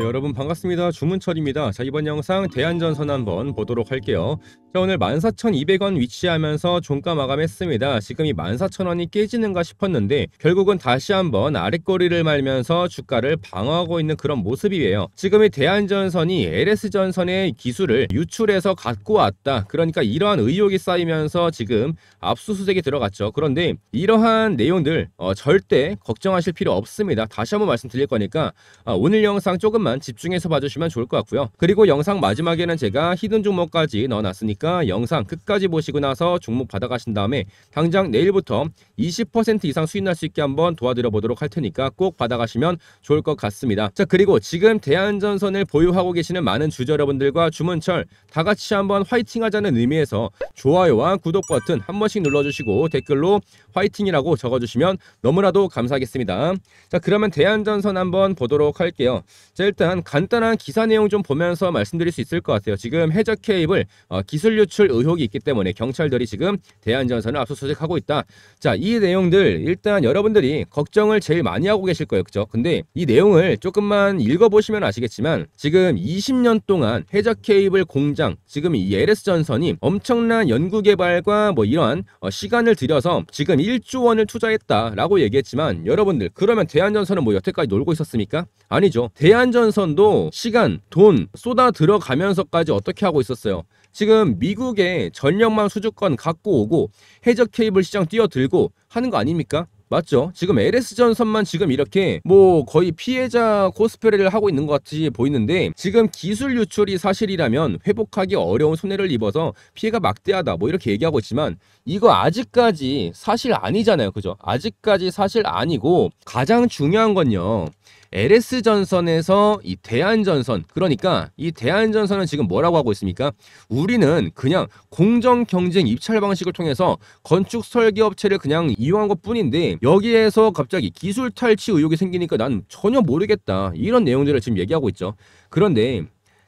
네, 여러분 반갑습니다. 주문철입니다. 자, 이번 영상 대안전선 한번 보도록 할게요. 자, 오늘 14,200원 위치하면서 종가 마감했습니다. 지금 이 14,000원이 깨지는가 싶었는데 결국은 다시 한번 아랫꼬리를 말면서 주가를 방어하고 있는 그런 모습이에요. 지금 이 대안전선이 LS전선의 기술을 유출해서 갖고 왔다. 그러니까 이러한 의혹이 쌓이면서 지금 압수수색이 들어갔죠. 그런데 이러한 내용들 어, 절대 걱정하실 필요 없습니다. 다시 한번 말씀드릴 거니까 아, 오늘 영상 조금만 집중해서 봐주시면 좋을 것 같고요. 그리고 영상 마지막에는 제가 히든 종목까지 넣어놨으니까 영상 끝까지 보시고 나서 종목 받아가신 다음에 당장 내일부터 20% 이상 수익 날 수 있게 한번 도와드려 보도록 할 테니까 꼭 받아가시면 좋을 것 같습니다. 자 그리고 지금 대한전선을 보유하고 계시는 많은 주주 여러분들과 주문철 다 같이 한번 화이팅 하자는 의미에서 좋아요와 구독 버튼 한 번씩 눌러주시고 댓글로 화이팅이라고 적어주시면 너무나도 감사하겠습니다. 자 그러면 대한전선 한번 보도록 할게요. 자 일단 간단한 기사 내용 좀 보면서 말씀드릴 수 있을 것 같아요. 지금 해적 케이블 어, 기술 유출 의혹이 있기 때문에 경찰들이 지금 대한전선을 압수수색하고 있다. 자 이 내용들 일단 여러분들이 걱정을 제일 많이 하고 계실 거예요. 그죠? 근데 이 내용을 조금만 읽어보시면 아시겠지만 지금 20년 동안 해적 케이블 공장 지금 이 LS전선이 엄청난 연구개발과 뭐 이러한 어, 시간을 들여서 지금 1조 원을 투자했다라고 얘기했지만 여러분들 그러면 대한전선은 뭐 여태까지 놀고 있었습니까? 아니죠. 대한전 선도 시간, 돈 쏟아 들어가면서까지 어떻게 하고 있었어요? 지금 미국의 전력망 수주권 갖고 오고 해적 케이블 시장 뛰어들고 하는 거 아닙니까? 맞죠? 지금 LS전선만 지금 이렇게 뭐 거의 피해자 코스프레를 하고 있는 것 같이 보이는데 지금 기술 유출이 사실이라면 회복하기 어려운 손해를 입어서 피해가 막대하다 뭐 이렇게 얘기하고 있지만 이거 아직까지 사실 아니잖아요. 그죠? 아직까지 사실 아니고 가장 중요한 건요. LS전선에서 이 대한 전선 그러니까 이 대한 전선은 지금 뭐라고 하고 있습니까? 우리는 그냥 공정 경쟁 입찰 방식을 통해서 건축 설계 업체를 그냥 이용한 것 뿐인데 여기에서 갑자기 기술 탈취 의혹이 생기니까 난 전혀 모르겠다 이런 내용들을 지금 얘기하고 있죠. 그런데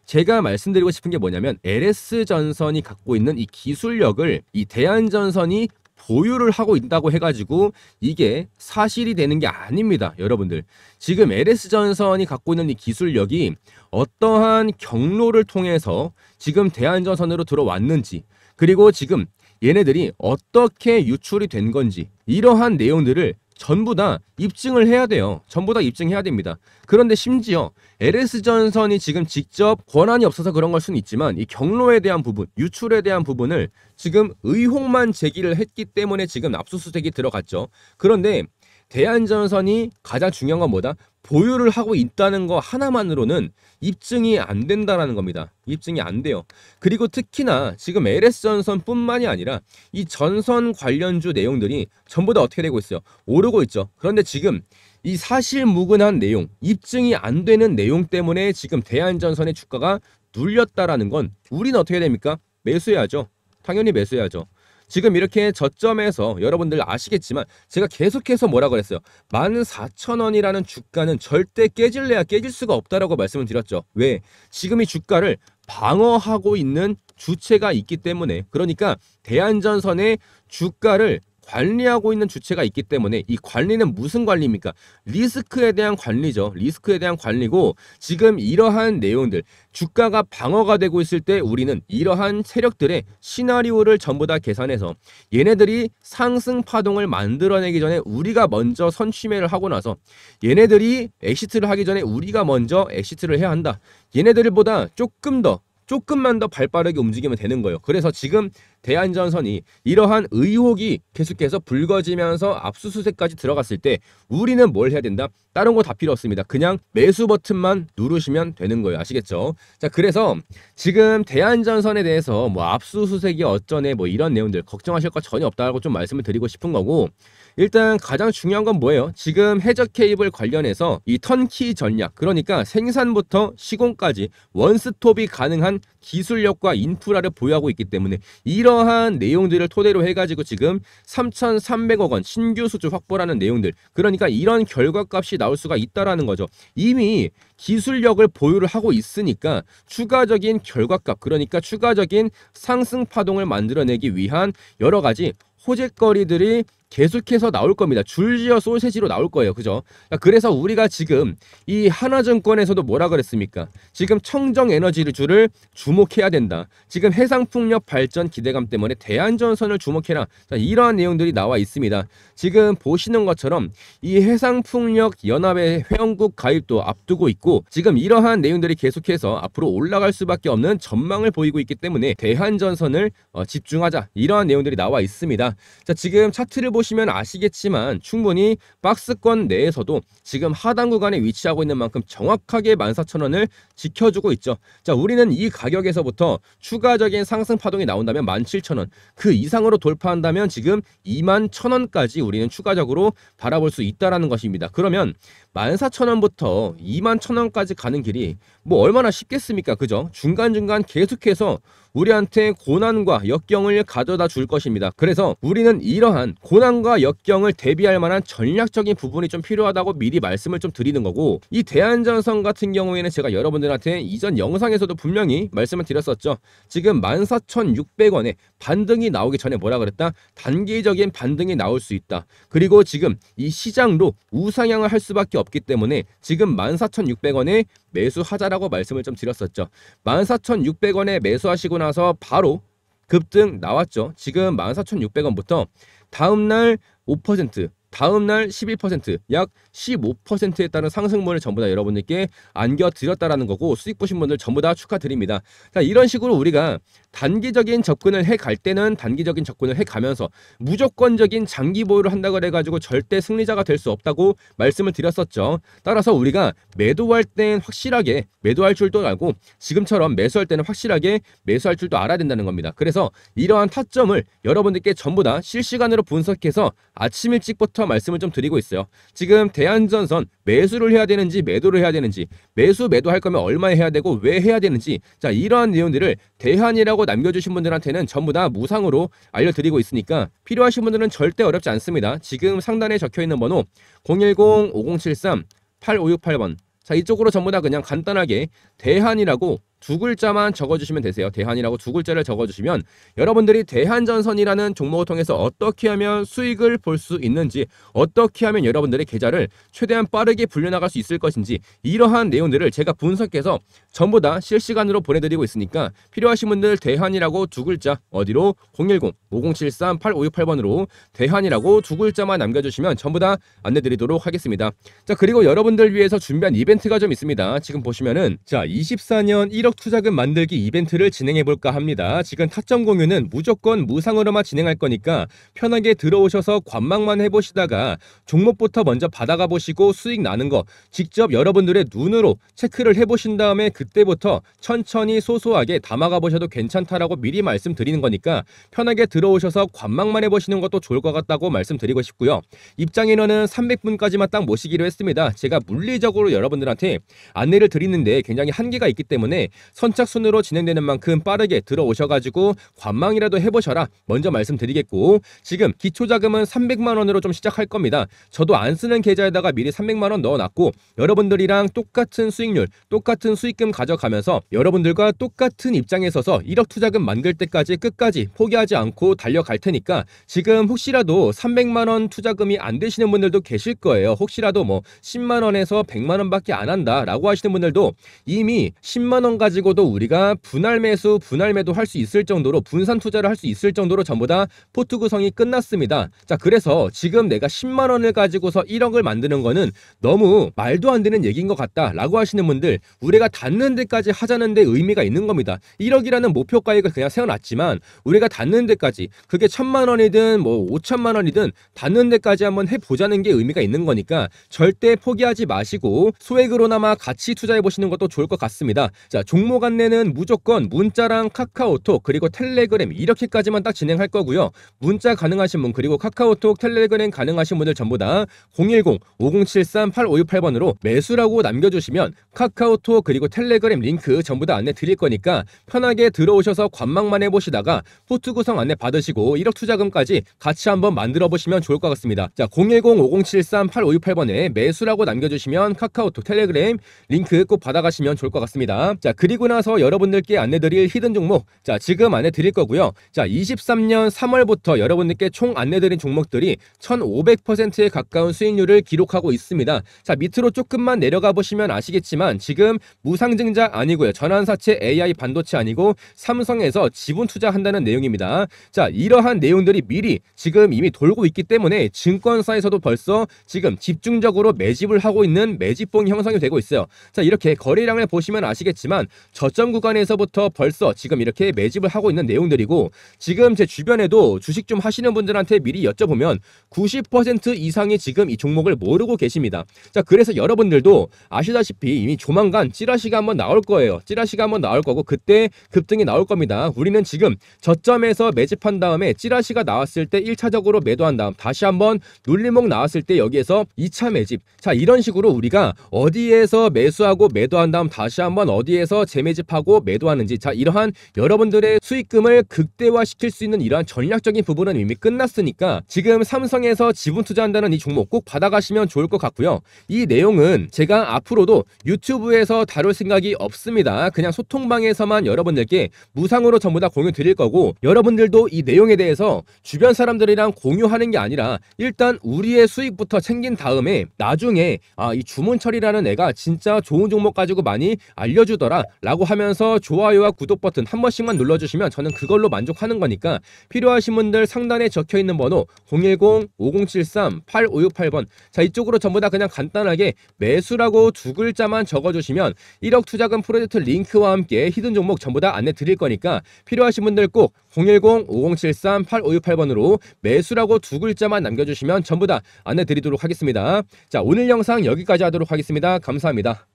제가 말씀드리고 싶은 게 뭐냐면 LS전선이 갖고 있는 이 기술력을 이 대한 전선이 보유를 하고 있다고 해가지고 이게 사실이 되는 게 아닙니다. 여러분들. 지금 LS전선이 갖고 있는 이 기술력이 어떠한 경로를 통해서 지금 대한전선으로 들어왔는지 그리고 지금 얘네들이 어떻게 유출이 된 건지 이러한 내용들을 전부 다 입증을 해야 돼요. 전부 다 입증해야 됩니다. 그런데 심지어 LS전선이 지금 직접 권한이 없어서 그런 걸 수는 있지만 이 경로에 대한 부분, 유출에 대한 부분을 지금 의혹만 제기를 했기 때문에 지금 압수수색이 들어갔죠. 그런데 대한전선이 가장 중요한 건 뭐다? 보유를 하고 있다는 거 하나만으로는 입증이 안 된다라는 겁니다. 입증이 안 돼요. 그리고 특히나 지금 LS전선뿐만이 아니라 이 전선 관련주 내용들이 전부 다 어떻게 되고 있어요? 오르고 있죠. 그런데 지금 이 사실무근한 내용, 입증이 안 되는 내용 때문에 지금 대한전선의 주가가 눌렸다라는 건 우리는 어떻게 됩니까? 매수해야죠. 당연히 매수해야죠. 지금 이렇게 저점에서 여러분들 아시겠지만 제가 계속해서 뭐라 그랬어요. 14,000원이라는 주가는 절대 깨질래야 깨질 수가 없다라고 말씀을 드렸죠. 왜? 지금 이 주가를 방어하고 있는 주체가 있기 때문에 그러니까 대한전선의 주가를 관리하고 있는 주체가 있기 때문에 이 관리는 무슨 관리입니까? 리스크에 대한 관리죠. 리스크에 대한 관리고 지금 이러한 내용들 주가가 방어가 되고 있을 때 우리는 이러한 세력들의 시나리오를 전부 다 계산해서 얘네들이 상승 파동을 만들어내기 전에 우리가 먼저 선취매를 하고 나서 얘네들이 exit를 하기 전에 우리가 먼저 exit를 해야 한다. 얘네들보다 조금 더 조금만 더 발빠르게 움직이면 되는 거예요. 그래서 지금 대한전선이 이러한 의혹이 계속해서 불거지면서 압수수색까지 들어갔을 때 우리는 뭘 해야 된다? 다른 거 다 필요 없습니다. 그냥 매수 버튼만 누르시면 되는 거예요. 아시겠죠? 자, 그래서 지금 대한전선에 대해서 뭐 압수수색이 어쩌네 뭐 이런 내용들 걱정하실 거 전혀 없다고 좀 말씀을 드리고 싶은 거고 일단 가장 중요한 건 뭐예요? 지금 해적 케이블 관련해서 이 턴키 전략 그러니까 생산부터 시공까지 원스톱이 가능한 기술력과 인프라를 보유하고 있기 때문에 이러한 내용들을 토대로 해가지고 지금 3,300억 원 신규 수주 확보라는 내용들 그러니까 이런 결과값이 나올 수가 있다라는 거죠. 이미 기술력을 보유를 하고 있으니까 추가적인 결과값 그러니까 추가적인 상승 파동을 만들어내기 위한 여러 가지 호재거리들이 계속해서 나올 겁니다. 줄지어 소세지로 나올 거예요. 그죠? 자, 그래서 우리가 지금 이 하나증권에서도 뭐라 그랬습니까? 지금 청정 에너지주를 주목해야 된다. 지금 해상풍력 발전 기대감 때문에 대한전선을 주목해라. 자, 이러한 내용들이 나와 있습니다. 지금 보시는 것처럼 이 해상풍력 연합의 회원국 가입도 앞두고 있고 지금 이러한 내용들이 계속해서 앞으로 올라갈 수밖에 없는 전망을 보이고 있기 때문에 대한전선을 어, 집중하자 이러한 내용들이 나와 있습니다. 자 지금 차트를 보시면 아시겠지만 충분히 박스권 내에서도 지금 하단 구간에 위치하고 있는 만큼 정확하게 14,000원을 지켜주고 있죠. 자 우리는 이 가격에서부터 추가적인 상승 파동이 나온다면 17,000원 그 이상으로 돌파한다면 지금 21,000원까지 우리는 추가적으로 바라볼 수 있다라는 것입니다. 그러면 14,000원부터 21,000원까지 가는 길이 뭐 얼마나 쉽겠습니까? 그죠? 중간중간 계속해서 우리한테 고난과 역경을 가져다 줄 것입니다. 그래서 우리는 이러한 고난과 역경을 대비할 만한 전략적인 부분이 좀 필요하다고 미리 말씀을 좀 드리는 거고 이 대한전선 같은 경우에는 제가 여러분들한테 이전 영상에서도 분명히 말씀을 드렸었죠. 지금 14,600원에 반등이 나오기 전에 뭐라 그랬다? 단기적인 반등이 나올 수 있다. 그리고 지금 이 시장도 우상향을 할 수밖에 없기 때문에 지금 14,600원에 매수하자라고 말씀을 좀 드렸었죠. 14,600원에 매수하시고 나서 바로 급등 나왔죠. 지금 14,600원부터 다음날 5% 다음날 11%약 15%에 따른 상승분을 전부 다 여러분들께 안겨드렸다라는 거고 수익 보신 분들 전부 다 축하드립니다. 자 이런 식으로 우리가 단기적인 접근을 해 갈 때는 단기적인 접근을 해 가면서 무조건적인 장기 보유를 한다고 해가지고 절대 승리자가 될 수 없다고 말씀을 드렸었죠. 따라서 우리가 매도할 땐 확실하게 매도할 줄도 알고 지금처럼 매수할 때는 확실하게 매수할 줄도 알아야 된다는 겁니다. 그래서 이러한 타점을 여러분들께 전부 다 실시간으로 분석해서 아침 일찍부터 말씀을 좀 드리고 있어요. 지금 대한전선 매수를 해야 되는지 매도를 해야 되는지 매수 매도할 거면 얼마에 해야 되고 왜 해야 되는지 자 이러한 내용들을 대한이라고 남겨주신 분들한테는 전부 다 무상으로 알려드리고 있으니까 필요하신 분들은 절대 어렵지 않습니다. 지금 상단에 적혀 있는 번호 010-5073-8568번 자 이쪽으로 전부 다 그냥 간단하게 대한이라고 두 글자만 적어주시면 되세요. 대한이라고 두 글자를 적어주시면 여러분들이 대한전선이라는 종목을 통해서 어떻게 하면 수익을 볼 수 있는지 어떻게 하면 여러분들의 계좌를 최대한 빠르게 불려나갈 수 있을 것인지 이러한 내용들을 제가 분석해서 전부 다 실시간으로 보내드리고 있으니까 필요하신 분들 대한이라고 두 글자 어디로 010-5073-8568번으로 대한이라고 두 글자만 남겨주시면 전부 다 안내드리도록 하겠습니다. 자 그리고 여러분들 위해서 준비한 이벤트가 좀 있습니다. 지금 보시면은 자 24년 1억 1억 투자금 만들기 이벤트를 진행해 볼까 합니다. 지금 타점 공유는 무조건 무상으로만 진행할 거니까 편하게 들어오셔서 관망만 해보시다가 종목부터 먼저 받아가 보시고 수익 나는 거 직접 여러분들의 눈으로 체크를 해보신 다음에 그때부터 천천히 소소하게 담아가 보셔도 괜찮다라고 미리 말씀드리는 거니까 편하게 들어오셔서 관망만 해보시는 것도 좋을 것 같다고 말씀드리고 싶고요. 입장 인원은 300분까지만 딱 모시기로 했습니다. 제가 물리적으로 여러분들한테 안내를 드리는데 굉장히 한계가 있기 때문에 선착순으로 진행되는 만큼 빠르게 들어오셔가지고 관망이라도 해보셔라 먼저 말씀드리겠고 지금 기초자금은 300만 원으로 좀 시작할 겁니다. 저도 안 쓰는 계좌에다가 미리 300만 원 넣어놨고 여러분들이랑 똑같은 수익률 똑같은 수익금 가져가면서 여러분들과 똑같은 입장에 서서 1억 투자금 만들 때까지 끝까지 포기하지 않고 달려갈 테니까 지금 혹시라도 300만 원 투자금이 안 되시는 분들도 계실 거예요. 혹시라도 뭐 10만 원에서 100만 원밖에 안 한다라고 하시는 분들도 이미 10만 원 가지고도 우리가 분할 매수, 분할 매도 할 수 있을 정도로 분산 투자를 할 수 있을 정도로 전부 다 포트 구성이 끝났습니다. 자, 그래서 지금 내가 10만 원을 가지고서 1억을 만드는 거는 너무 말도 안 되는 얘기인 것 같다라고 하시는 분들 우리가 닿는 데까지 하자는 데 의미가 있는 겁니다. 1억이라는 목표 가액을 그냥 세워놨지만 우리가 닿는 데까지 그게 천만 원이든 뭐 5천만 원이든 닿는 데까지 한번 해보자는 게 의미가 있는 거니까 절대 포기하지 마시고 소액으로나마 같이 투자해 보시는 것도 좋을 것 같습니다. 자, 종목 안내는 무조건 문자랑 카카오톡 그리고 텔레그램 이렇게까지만 딱 진행할 거고요. 문자 가능하신 분 그리고 카카오톡 텔레그램 가능하신 분들 전부 다 010-5073-8568번으로 매수라고 남겨주시면 카카오톡 그리고 텔레그램 링크 전부 다 안내 드릴 거니까 편하게 들어오셔서 관망만 해보시다가 포트 구성 안내 받으시고 1억 투자금까지 같이 한번 만들어 보시면 좋을 것 같습니다. 자 010-5073-8568번에 매수라고 남겨주시면 카카오톡 텔레그램 링크 꼭 받아가시면 좋을 것 같습니다. 자 그리고 나서 여러분들께 안내드릴 hidden 종목 자 지금 안내드릴 거고요. 자 23년 3월부터 여러분들께 총 안내드린 종목들이 1,500%에 가까운 수익률을 기록하고 있습니다. 자 밑으로 조금만 내려가 보시면 아시겠지만 지금 무상증자 아니고요. 전환사채 AI 반도체 아니고 삼성에서 지분 투자한다는 내용입니다. 자 이러한 내용들이 미리 지금 이미 돌고 있기 때문에 증권사에서도 벌써 지금 집중적으로 매집을 하고 있는 매집봉이 형성이 되고 있어요. 자 이렇게 거래량을 보시면 아시겠지만 저점 구간에서부터 벌써 지금 이렇게 매집을 하고 있는 내용들이고 지금 제 주변에도 주식 좀 하시는 분들한테 미리 여쭤보면 90% 이상이 지금 이 종목을 모르고 계십니다. 자 그래서 여러분들도 아시다시피 이미 조만간 찌라시가 한번 나올 거예요. 찌라시가 한번 나올 거고 그때 급등이 나올 겁니다. 우리는 지금 저점에서 매집한 다음에 찌라시가 나왔을 때 1차적으로 매도한 다음 다시 한번 눌림목 나왔을 때 여기에서 2차 매집. 자 이런 식으로 우리가 어디에서 매수하고 매도한 다음 다시 한번 어디에 서 재매집하고 매도하는지 자 이러한 여러분들의 수익금을 극대화시킬 수 있는 이러한 전략적인 부분은 이미 끝났으니까 지금 삼성에서 지분 투자한다는 이 종목 꼭 받아가시면 좋을 것 같고요. 이 내용은 제가 앞으로도 유튜브에서 다룰 생각이 없습니다. 그냥 소통방에서만 여러분들께 무상으로 전부 다 공유 드릴 거고 여러분들도 이 내용에 대해서 주변 사람들이랑 공유하는 게 아니라 일단 우리의 수익부터 챙긴 다음에 나중에 아 이 주문철이라는 애가 진짜 좋은 종목 가지고 많이 알려주더라 라고 하면서 좋아요와 구독 버튼 한 번씩만 눌러주시면 저는 그걸로 만족하는 거니까 필요하신 분들 상단에 적혀 있는 번호 010-5073-8568번 자 이쪽으로 전부 다 그냥 간단하게 매수라고 두 글자만 적어주시면 1억 투자금 프로젝트 링크와 함께 히든 종목 전부 다 안내 드릴 거니까 필요하신 분들 꼭 010-5073-8568번으로 매수라고 두 글자만 남겨주시면 전부 다 안내 드리도록 하겠습니다. 자 오늘 영상 여기까지 하도록 하겠습니다. 감사합니다.